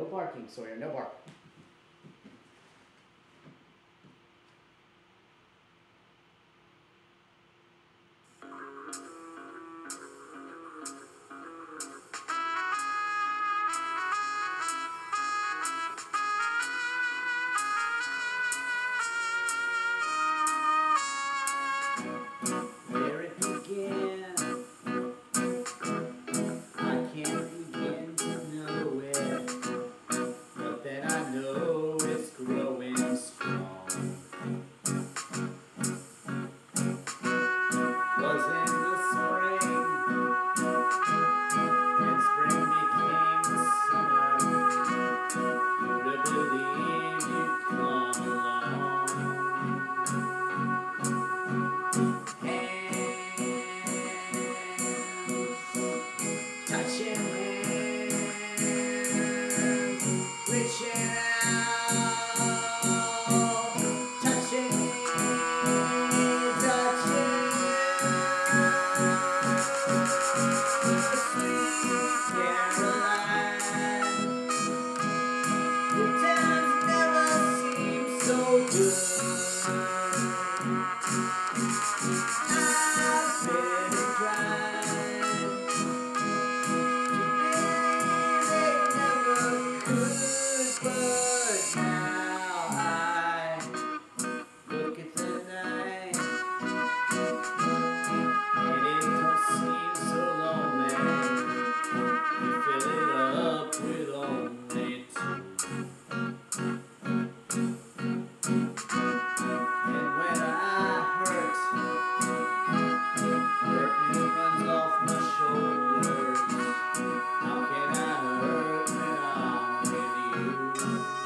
No barking, Sawyer, no bark.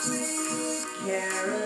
Caroline.